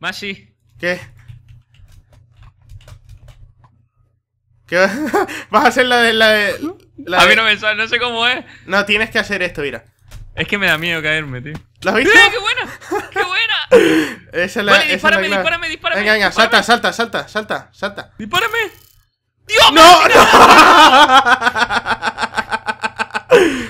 Mashi. ¿Qué? ¿Qué va- vas a hacer la de la de la A mí no me sale, no sé cómo es. No, tienes que hacer esto, mira. Es que me da miedo caerme, tío. ¿Lo has ¡Eh, visto? qué buena! ¡Qué buena! Esa es la, Vale, esa es dispárame, la clave. dispárame, dispárame, Venga, venga, dispárame. salta, salta, salta, salta, salta. ¡Dispárame! ¡Dios! ¡No! ¡No!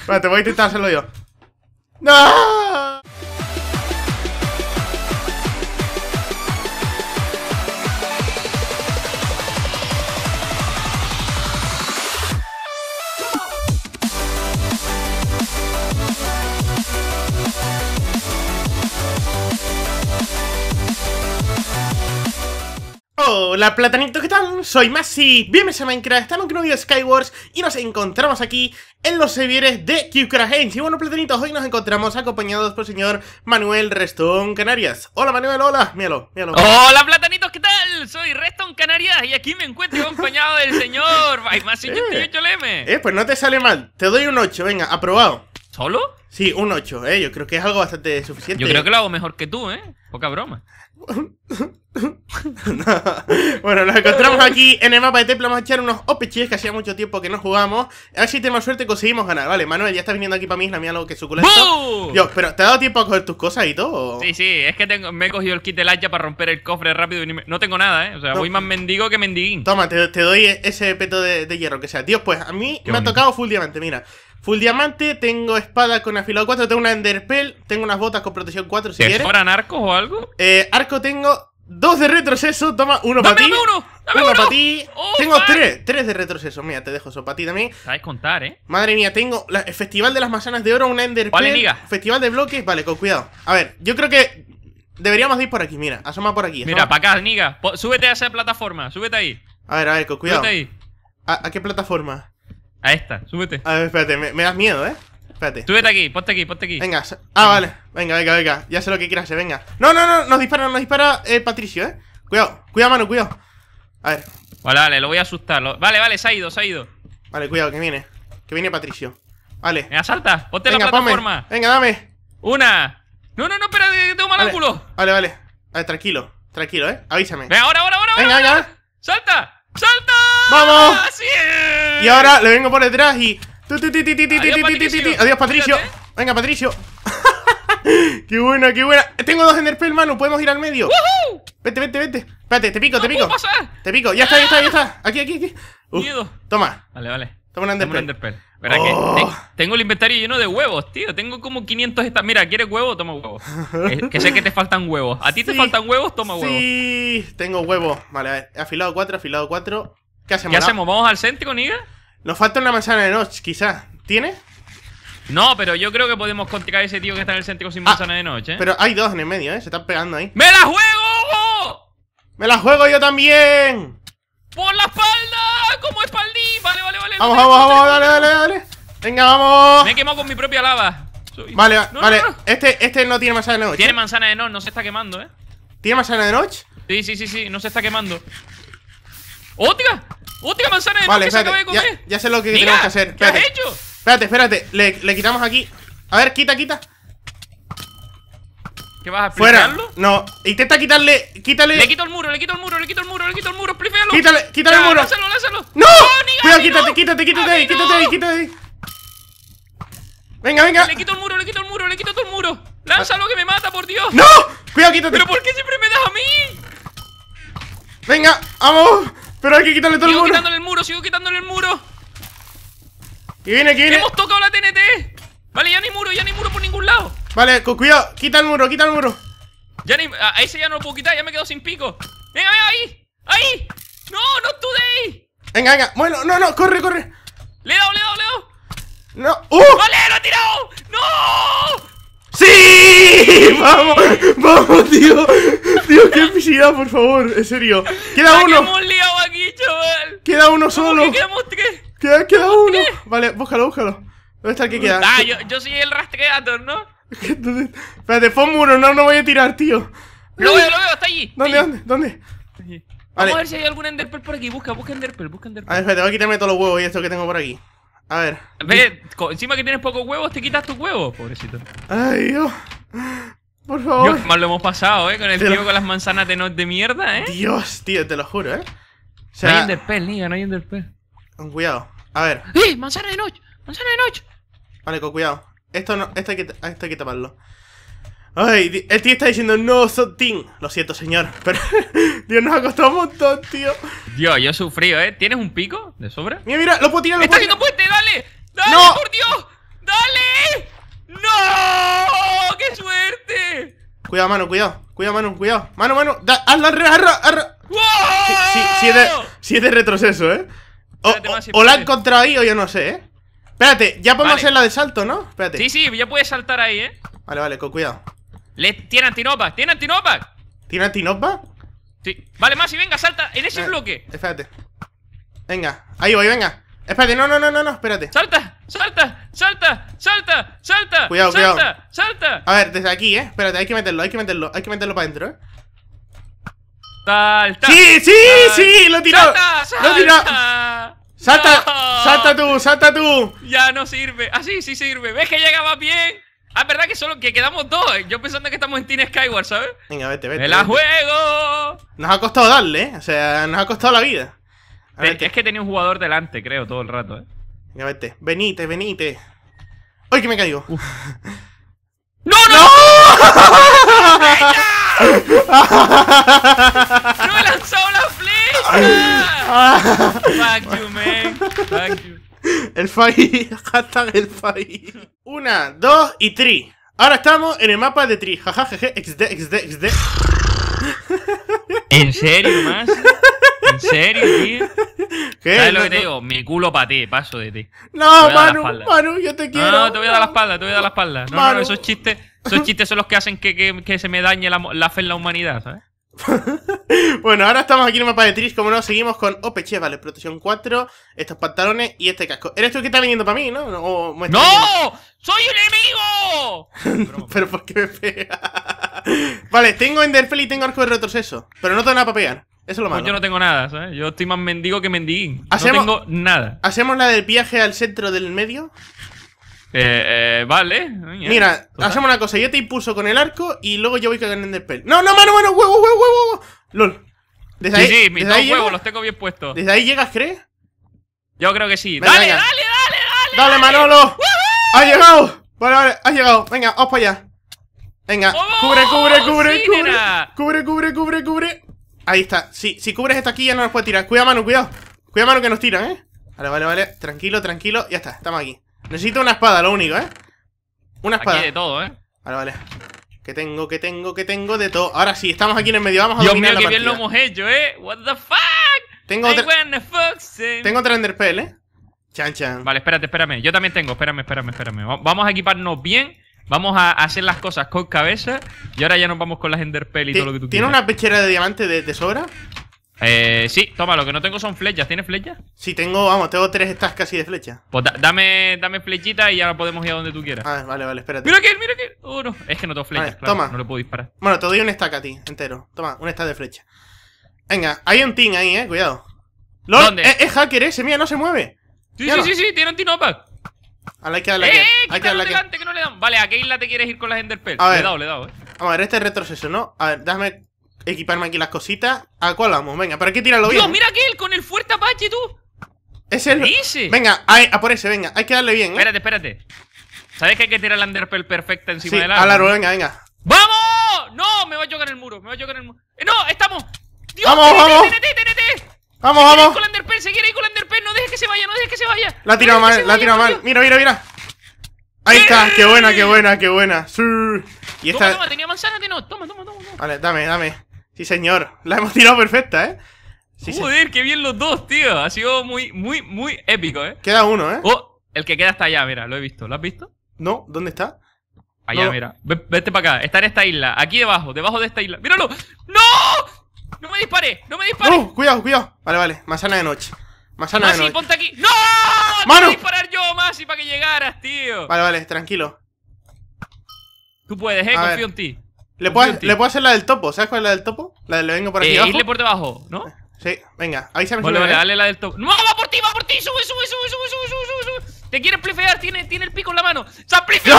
Espérate, voy a intentar hacerlo yo. ¡No! Hola platanitos, ¿qué tal? Soy Masi, bienvenidos a Minecraft, estamos en un vídeo de Skywars y nos encontramos aquí en los servidores de QCrahanes Y bueno platanitos, hoy nos encontramos acompañados por el señor Manuel Restón Canarias Hola Manuel, hola, míralo, míralo Hola platanitos, ¿qué tal? Soy Reston Canarias y aquí me encuentro acompañado del señor Baimasi 88 Leme. Eh, pues no te sale mal, te doy un 8, venga, aprobado ¿Solo? Sí, un 8, eh, yo creo que es algo bastante suficiente Yo creo que lo hago mejor que tú, ¿eh? Poca broma. bueno, nos encontramos aquí en el mapa de Templo. Vamos a echar unos OPCs que hacía mucho tiempo que no jugamos. A ver si tenemos suerte y conseguimos ganar. Vale, Manuel, ya estás viniendo aquí para mí, mira lo que suculento. ¡Bu! Yo, pero ¿te ha dado tiempo a coger tus cosas y todo? Sí, sí, es que tengo, me he cogido el kit del hacha para romper el cofre rápido y ni me- no tengo nada, ¿eh? O sea, No. voy más mendigo que mendiguín. Toma, te, te doy ese peto de, de hierro que sea. Tío, pues a mí Qué me ha tocado full diamante, mira. Full diamante, tengo espada con afilado 4, tengo una enderpell, tengo unas botas con protección 4 si ¿Te quieres. fueran arcos o algo? Eh, arco tengo dos de retroceso, toma uno para ¡Dame ti. uno! ¡Dame Uno uno! para ti. ¡Oh, tengo tres, tres de retroceso. Mira, te dejo eso para ti también. Sabes contar, ¿eh? Madre mía, tengo la- el Festival de las Manzanas de Oro, una Ender Vale, niga. Festival de bloques, vale, con cuidado. A ver, yo creo que deberíamos de ir por aquí, mira, asoma por aquí. Mira, para acá, niga. Súbete a esa plataforma, súbete ahí. A ver, a ver, con cuidado. Súbete ahí. ¿A, a qué plataforma? A esta, súbete. A ver, espérate, me, me das miedo, ¿eh? Espérate. Súbete aquí, ponte aquí, ponte aquí. Venga, ah, vale, venga, venga, venga, ya sé lo que quieras hacer, venga. No, no, no, nos dispara, nos dispara eh, Patricio, ¿eh? Cuidado, cuidado, mano, cuidado. A ver, Vale, vale, lo voy a asustar. lo- Vale, vale, se ha ido, se ha ido. vale, cuidado, que viene. Que viene Patricio. Vale. Venga, salta, ponte en Venga, la ponme. plataforma. Venga, dame. Una. No, no, no, espera, que tengo mal Vale, ángulo. vale, vale. A ver, tranquilo, tranquilo, ¿eh? Avísame. Venga, ahora, ahora, ahora. Venga, ahora, venga. ¡Salta! ¡Salta! ¡Vamos! ¡Así es! Y ahora le vengo por detrás y. Adiós. Patricio. Cuídate. Venga, Patricio. qué buena, qué buena. Tengo dos Enderpearl, mano. Podemos ir al medio. Vete, vete, vete. Espérate, te pico, ¡No te pico. Te pico. Ya está, ya está, ya está. Aquí, aquí, aquí. Miedo. Toma. Vale, vale. Toma un Tengo un Enderpearl. Enderpearl. ¿Verdad Oh. que te- tengo el inventario lleno de huevos, tío? Tengo como 500 esta... Mira, ¿quieres huevos? Toma huevos. que, que sé que te faltan huevos. ¿A ti te faltan huevos? Toma huevos. Sí, tengo huevo. Vale, a ver. Afilado 4, afilado 4. ¿Qué hacemos? ¿Qué hacemos? ¿Vamos al céntrico, Niga? Nos falta una manzana de noche, quizás. ¿Tiene? No, pero yo creo que podemos contra ese tío que está en el céntrico sin Ah, manzana de noche. ¿eh? Pero hay dos en el medio, ¿eh? Se están pegando ahí. ¡Me la juego! ¡Me la juego yo también! ¡Por la espalda! ¡Como espaldí! Vale, vale, vale. Vamos, vamos, vamos, dale, dale, dale. Venga, vamos. Me he quemado con mi propia lava. Soy- Vale, No, vale. no. Este, este no tiene manzana de noche. Tiene manzana de no, no se está quemando, ¿eh? ¿Tiene manzana de noche? Sí, sí, sí, sí, no se está quemando. ¡Hostia! ¡Hostia, manzana de Vale, no que se acaba de espérate. comer! Ya, ya sé lo que Niga, tenemos que hacer. ¿Qué has Espérate. hecho? Espérate, espérate. Le, le quitamos aquí. A ver, quita, quita. ¿Qué vas a Fuera. explicarlo? No. Intenta quitarle. Quítale. Le quito el muro, le quito el muro, le quito el muro, le quito el muro, explícalo. Quítale, quítale el muro. Lánzalo, lánzalo. ¡No! Niga, Cuidado, quítate, no. quítate, quítate ahí, quítate no. ahí, quítate ahí. Venga, venga. Le quito el muro, le quito el muro, le quito todo el muro. Lánzalo que me mata, por Dios. ¡No! Cuidado, quítate. ¿Pero por qué siempre me das a mí? Venga, vamos. Pero hay que quitarle todo el Sigo muro. quitándole el muro, sigo quitándole el muro. Que viene, que viene. Hemos tocado la TNT. Vale, ya ni muro, ya ni muro por ningún lado. Vale, con cuidado. Quita el muro, quita el muro. Ya ni. A a ese ya no lo puedo quitar, ya me quedo sin pico. Venga, venga, ahí. Ahí. No, no today. Venga, venga. Bueno, no, no, corre, corre. Le he dado, le he dado, le he dado. No. ¡Uh! ¡Vale, lo he tirado! ¡No! ¡Sí! ¡Vamos! ¡Vamos, tío! Tío, qué epicidad, por favor, en serio. Queda ¡La que uno, hemos liado aquí, chaval! Queda uno ¿Cómo solo. que quedamos tres? Queda, queda uno. Vale, búscalo, búscalo. ¿Dónde está el que queda? Ah, yo, yo soy el rastreator, ¿no? ¿Dónde? Espérate, pon muro, no, no voy a tirar, tío. Lo veo, lo veo, está allí. ¿Dónde, está dónde, dónde? allí. Vale. Vamos a ver si hay algún Enderpearl por aquí. Busca, busca Enderpearl, busca A ver, Enderpearl. espérate, voy a quitarme todos los huevos y esto que tengo por aquí. A ver. Ve, encima que tienes pocos huevos, te quitas tus huevos, pobrecito. Ay, Dios. Por Dios, favor. qué mal lo hemos pasado, ¿eh? Con el lo- tío con las manzanas de noche de mierda, ¿eh? Dios, tío, te lo juro, ¿eh? O No hay sea, Enderpell, niga, no hay Enderpell. con cuidado. A ver, ¡Eh! ¡Manzana de noche! ¡Manzana de noche! vale, con cuidado. Esto no, esto hay que, esto hay que taparlo. Ay, el tío está diciendo no, son team. Lo siento, señor. Pero, Dios, nos ha costado un montón, tío. Dios, yo he sufrido, ¿eh? ¿Tienes un pico de sobra? Mira, mira, lo puedo tirar, lo ¡Está haciendo puente! ¡Dale! ¡Dale, ¡No! por Dios! ¡Dale! ¡No! ¡Qué suerte! Cuidado, mano, cuidado. Cuidado, mano, cuidado. Mano, mano, da, hazlo al revés, arra, arra. ¡Wow! Sí, sí, de retroceso, ¿eh? O, Espérate, o- Masi, o la espérate. encontrado ahí o yo no sé, ¿eh? Espérate, ya podemos Vale. hacer la de salto, ¿no? Espérate. Sí, sí, ya puedes saltar ahí, ¿eh? Vale, vale, con cuidado. Le, tiene antinopac, tiene antinopac. ¿Tiene antinopa? Sí. Vale, Masi, venga, salta en ese Eh, bloque. Espérate. Venga, ahí voy, venga. Espérate, no, no, no, no, no, espérate. Salta, salta, salta, salta, salta. Cuidado, salta, cuidado. salta. A ver, desde aquí, ¿eh? Espérate, hay que meterlo, hay que meterlo, hay que meterlo para adentro, ¿eh? Salta. ¡Sí, sí, Sal- sí! ¡Lo he tirado! Salta, ¡Lo he tirado! salta. ¡Salta! No. ¡Salta tú! ¡Salta tú! Ya no sirve. Ah, sí, sí sirve. ¿Ves que llegaba bien? Ah, verdad que solo que quedamos dos. Yo pensando que estamos en Team Skyward, ¿sabes? Venga, vete, vete. ¡Me la vete. juego! Nos ha costado darle, ¿eh? O sea, nos ha costado la vida. A ver, Es que tenía un jugador delante, creo, todo el rato, ¿eh? Venga, vete. Venite, venite. ¡Ay, que me caigo! ¡No, no! ¡No he lanzado la flecha! Fuck you, man. Fuck you. El fight. Hashtag el fight. Una, dos y tres. Ahora estamos en el mapa de tri. Jaja, jeje, xd, xd, xd. ¿En serio, más? ¿En serio, tío? ¿Qué? ¿Sabes lo No, que te no. digo? Mi culo para ti, paso de ti. No, Manu. Manu, yo te quiero. No, no, te voy a dar la espalda, te voy a dar la espalda. No, no, no, esos chistes, esos chistes son los que hacen que, que- que se me dañe la, la fe en la humanidad, ¿sabes? Bueno, ahora estamos aquí en el mapa de Tris, como no, seguimos con OPC, vale, protección 4, estos pantalones y este casco. ¿Eres tú el que está viniendo para mí, no? O ¡No! ¡Soy un enemigo! viniendo- Pero ¿por qué me pega? vale, tengo Enderpell y tengo arco de retroceso, pero no tengo nada para pegar. Eso es lo malo. Pues yo no tengo nada, ¿sabes? Yo estoy más mendigo que mendiguín. Hacemos- No tengo nada. ¿Hacemos la del viaje al centro del medio? Eh, eh, vale. Mira, Total. hacemos una cosa, yo te impulso con el arco y luego yo voy con el Enderpell. No, no, mano, mano, huevo, huevo, huevo, huevo. LOL. Desde Sí, ahí, sí, mis desde dos ahí huevos llegas, los tengo bien puestos. desde ahí llegas, ¿crees? Yo creo que sí. Venga, ¡Dale, venga. dale, dale, dale! ¡Dale, Manolo! ¡Ha llegado! Vale, vale, ha llegado. Venga, vamos para allá. Venga, ¡Oh, cubre, cubre, cubre, sí, cubre. Cubre, cubre, cubre, cubre. Ahí está. Si, si cubres esta aquí ya no nos puede tirar. Cuidado, mano, cuidado. Cuidado, mano, que nos tiran, ¿eh? Vale, vale, vale. Tranquilo, tranquilo. Ya está, estamos aquí. Necesito una espada, lo único, ¿eh? Una espada. de todo, ¿eh? Vale, vale. Que tengo, que tengo, que tengo de todo. Ahora sí, estamos aquí en el medio. Vamos a Dios dominar mío, la qué bien lo hemos hecho, ¿eh? What the fuck? Tengo otra, tengo otra Enderpell, ¿eh? Chan, chan. Vale, espérate, espérame. Yo también tengo. Espérame, espérame, espérame. Va- Vamos a equiparnos bien. Vamos a hacer las cosas con cabeza. Y ahora ya nos vamos con las Enderpell y todo lo que tú ¿Tiene quieras. una pechera de diamante de, de sobra? Eh, sí, toma, lo que no tengo son flechas. ¿Tienes flechas? Sí, tengo, vamos, tengo tres stacks casi de flecha. Pues da- dame, dame flechitas y ya podemos ir a donde tú quieras. A ver, vale, vale, espérate. Mira que, mira que. Oh, no. Es que no tengo flechas, Vale, claro. toma. No le puedo disparar. Bueno, te doy un stack a ti, entero. Toma, un stack de flecha. Venga, hay un team ahí, eh, cuidado. ¿Dónde? Es, es hacker ese, mira, no se mueve. Sí, sí, sí, sí, tiene un tinopac. A la que, a la ¡Eh, que. eh! Hay que, la que. delante que no le dan. Vale, ¿a qué isla te quieres ir con las Enderpell? A Le he dado, le he dado, eh. Vamos a ver, este es retroceso, ¿no? A ver, déjame equiparme aquí las cositas. ¿A cuál vamos? Venga, pero hay que tirarlo bien. Dios, mira aquel con el fuerte Apache, tú. Es el. ¿Qué dice? Venga, a, a por ese, venga. Hay que darle bien, ¿eh? Espérate, espérate. ¿Sabes que hay que tirar la Enderpell perfecta encima Sí, del al árbol, venga, venga. ¡Vamos! No, me va a chocar el muro, me va a chocar el muro. Eh, no, estamos. Dios, Vamos, TNT, vamos. TNT, TNT. Vamos, ir vamos. con la Enderpell, se quiere ir con la Enderpell, no dejes que se vaya, no dejes que se vaya. La ha tirado mal, la ha tirado mal. Dios. Mira, mira, mira. Ahí está, qué buena, qué buena, qué buena. Sí. Y Toma, esta. toma, tenía manzana, no. Toma, toma, toma. toma. Vale, dame, dame. Sí, señor. La hemos tirado perfecta, ¿eh? Sí, sí. Joder, qué bien los dos, tío. Ha sido muy, muy, muy épico, eh. Queda uno, ¿eh? Oh, el que queda hasta allá, mira, lo he visto. ¿Lo has visto? No, ¿dónde está? Allá, No. mira. Ve- Vete para acá. Está en esta isla. Aquí debajo, debajo de esta isla. ¡Míralo! ¡No! ¡No me dispare! ¡No me dispare! No, cuidado, cuidado. Vale, vale. Manzana de noche. Manzana de Masi, noche. ponte aquí. ¡No! ¡Mano! ¡Te voy a disparar yo, Masi, para que llegaras, tío! Vale, vale, tranquilo. Tú puedes, eh, A confío ver. en ti. Le puedo, le puedo hacer la del topo. ¿Sabes cuál es la del topo? La del le vengo por aquí Eh, abajo. irle por debajo, ¿no? Sí, venga. Ahí se me Vale, sube, vale, dale la del top. ¡No, va por ti, va por ti! ¡Sube, sube, sube, sube, sube, sube, sube! ¡Te quiere splifear! ¡Tiene, tiene el pico en la mano! ¡Se ha splifeado!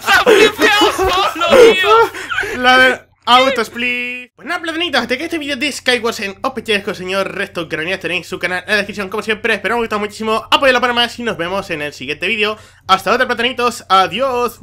¡Se splifeado solo, tío! La de Auto Split. Pues nada, platanitos, hasta que este vídeo de Skywars en Opechesco, señor Resto Ucrania, tenéis su canal en la descripción, como siempre. Espero que os gustado muchísimo. Apoyadlo para más y nos vemos en el siguiente vídeo. Hasta otra, platanitos. Adiós.